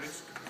artist.